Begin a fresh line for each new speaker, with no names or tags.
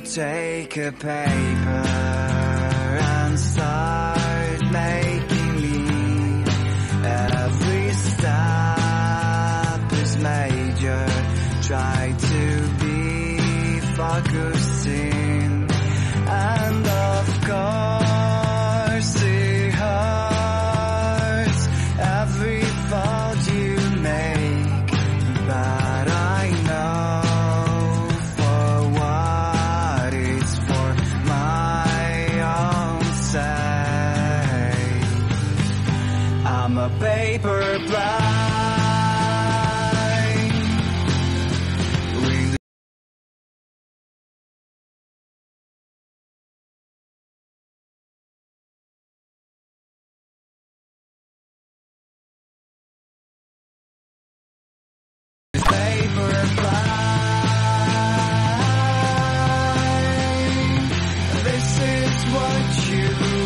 take a paper and start making me? Every step is major. Try to be focusing I'm a paper plane. Paper plane. This is what you